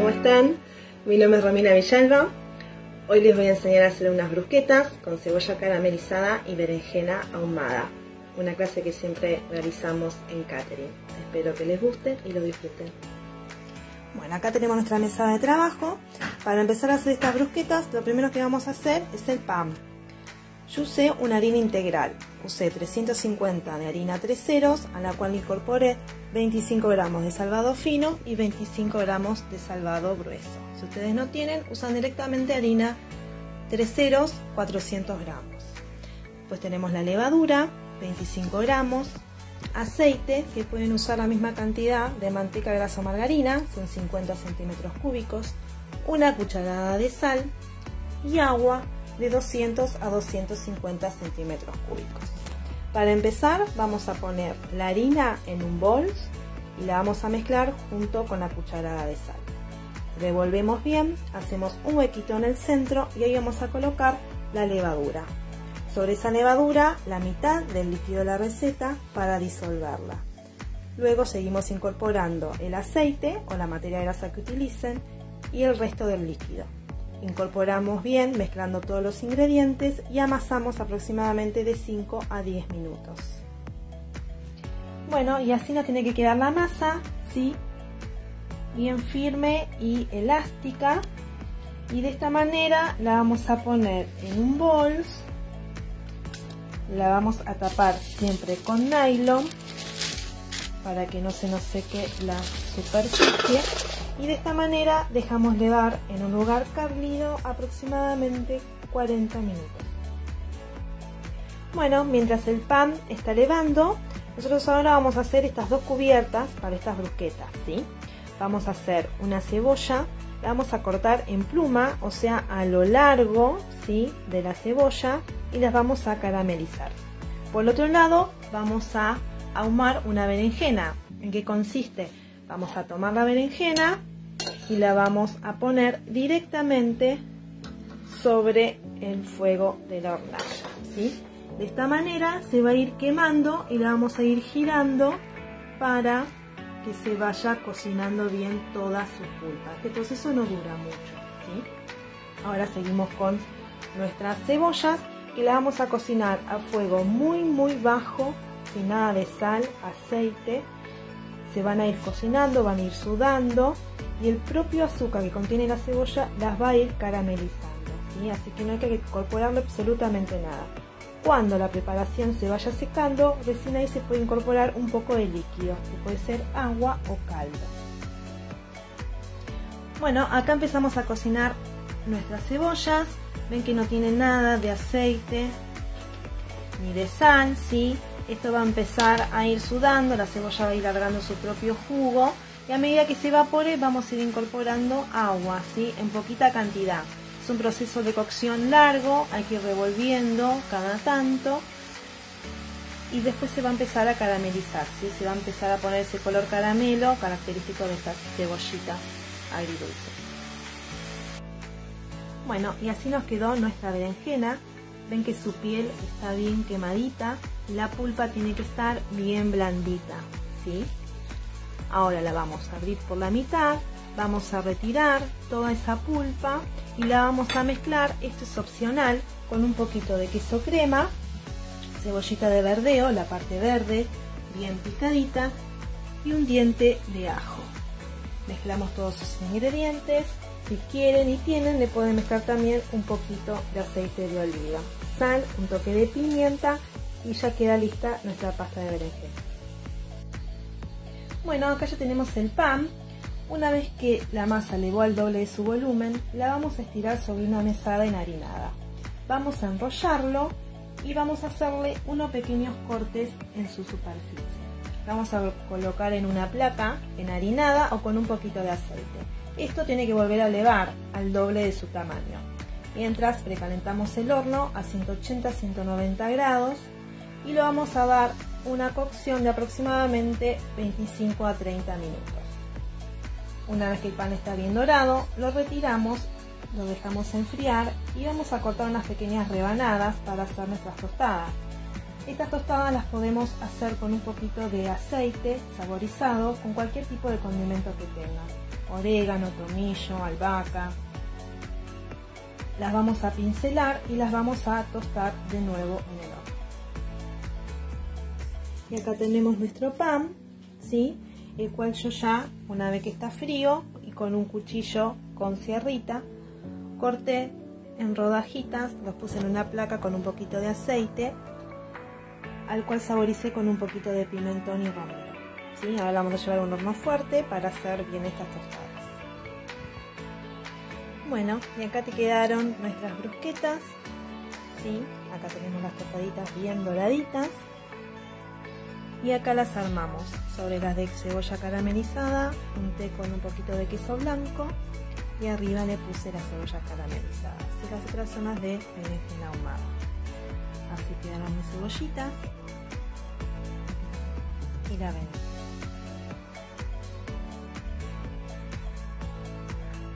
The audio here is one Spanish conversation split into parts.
¿cómo están? Mi nombre es Romina Villalba. Hoy les voy a enseñar a hacer unas brusquetas con cebolla caramelizada y berenjena ahumada. Una clase que siempre realizamos en catering. Espero que les guste y lo disfruten. Bueno, acá tenemos nuestra mesa de trabajo. Para empezar a hacer estas brusquetas, lo primero que vamos a hacer es el pan. Yo usé una harina integral. Usé 350 de harina 3 ceros, a la cual incorporé 25 gramos de salvado fino y 25 gramos de salvado grueso. Si ustedes no tienen, usan directamente harina 3 ceros, 400 gramos. Pues tenemos la levadura, 25 gramos, aceite, que pueden usar la misma cantidad de manteca, grasa o margarina, son 50 centímetros cúbicos, una cucharada de sal y agua de 200 a 250 centímetros cúbicos. Para empezar vamos a poner la harina en un bol y la vamos a mezclar junto con la cucharada de sal. Revolvemos bien, hacemos un huequito en el centro y ahí vamos a colocar la levadura. Sobre esa levadura la mitad del líquido de la receta para disolverla. Luego seguimos incorporando el aceite o la materia grasa que utilicen y el resto del líquido. Incorporamos bien mezclando todos los ingredientes y amasamos aproximadamente de 5 a 10 minutos. Bueno, y así nos tiene que quedar la masa, ¿sí? Bien firme y elástica. Y de esta manera la vamos a poner en un bol. La vamos a tapar siempre con nylon para que no se nos seque la superficie y de esta manera dejamos levar en un lugar cálido aproximadamente 40 minutos. Bueno, mientras el pan está levando, nosotros ahora vamos a hacer estas dos cubiertas para estas brusquetas, ¿sí? Vamos a hacer una cebolla, la vamos a cortar en pluma, o sea, a lo largo, ¿sí? De la cebolla y las vamos a caramelizar. Por otro lado, vamos a ahumar una berenjena. ¿En qué consiste? Vamos a tomar la berenjena y la vamos a poner directamente sobre el fuego de la hornalla. ¿sí? De esta manera se va a ir quemando y la vamos a ir girando para que se vaya cocinando bien toda su pulpa. Este proceso no dura mucho. ¿sí? Ahora seguimos con nuestras cebollas y las vamos a cocinar a fuego muy muy bajo, sin nada de sal, aceite. Se van a ir cocinando, van a ir sudando y el propio azúcar que contiene la cebolla las va a ir caramelizando. Así que no hay que incorporarle absolutamente nada. Cuando la preparación se vaya secando, recién ahí se puede incorporar un poco de líquido, que puede ser agua o caldo. Bueno, acá empezamos a cocinar nuestras cebollas. Ven que no tiene nada de aceite ni de sal, ¿sí? Esto va a empezar a ir sudando, la cebolla va a ir largando su propio jugo y a medida que se evapore vamos a ir incorporando agua, ¿sí? En poquita cantidad. Es un proceso de cocción largo, hay que ir revolviendo cada tanto y después se va a empezar a caramelizar. Se va a empezar a poner ese color caramelo característico de estas cebollitas agridulces. Bueno, y así nos quedó nuestra berenjena. Ven que su piel está bien quemadita, la pulpa tiene que estar bien blandita, ¿sí? Ahora la vamos a abrir por la mitad, vamos a retirar toda esa pulpa y la vamos a mezclar, esto es opcional, con un poquito de queso crema, cebollita de verdeo, la parte verde, bien picadita, y un diente de ajo. Mezclamos todos esos ingredientes, si quieren y tienen le pueden mezclar también un poquito de aceite de oliva, sal, un toque de pimienta y ya queda lista nuestra pasta de berenjena. Bueno, acá ya tenemos el pan. Una vez que la masa elevó al doble de su volumen, la vamos a estirar sobre una mesada enharinada. Vamos a enrollarlo y vamos a hacerle unos pequeños cortes en su superficie. Vamos a colocar en una placa enharinada o con un poquito de aceite. Esto tiene que volver a elevar al doble de su tamaño. Mientras precalentamos el horno a 180-190 grados y lo vamos a dar una cocción de aproximadamente 25 a 30 minutos. Una vez que el pan está bien dorado, lo retiramos, lo dejamos enfriar y vamos a cortar unas pequeñas rebanadas para hacer nuestras tostadas. Estas tostadas las podemos hacer con un poquito de aceite saborizado con cualquier tipo de condimento que tengan. Orégano, tomillo, albahaca. Las vamos a pincelar y las vamos a tostar de nuevo en el horno. Y acá tenemos nuestro pan, ¿sí? el cual yo ya, una vez que está frío y con un cuchillo con sierrita, corté en rodajitas, los puse en una placa con un poquito de aceite, al cual saboricé con un poquito de pimentón y romero. Ahora vamos a llevar un horno fuerte para hacer bien estas tostadas. Bueno, y acá te quedaron nuestras brusquetas. ¿sí? Acá tenemos las tostaditas bien doraditas y acá las armamos sobre las de cebolla caramelizada, unté con un poquito de queso blanco y arriba le puse las cebollas caramelizadas y las otras zonas de berenjena ahumada. Así quedaron mis cebollitas y la ven.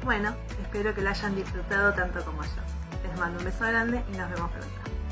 Bueno, espero que la hayan disfrutado tanto como yo. Les mando un beso grande y nos vemos pronto.